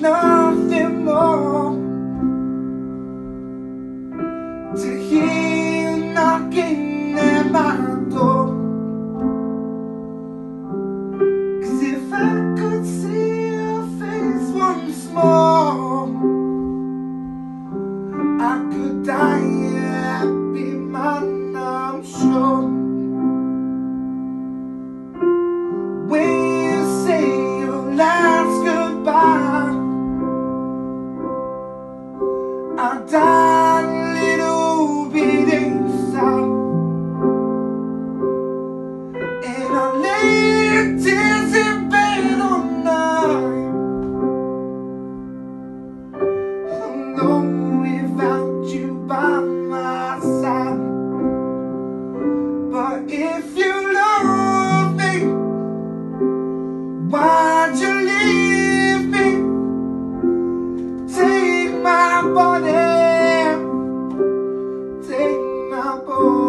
Nothing more to hear knocking at my door. Cause if I could see your face once more, I could die I died a little bit inside. And I Oh.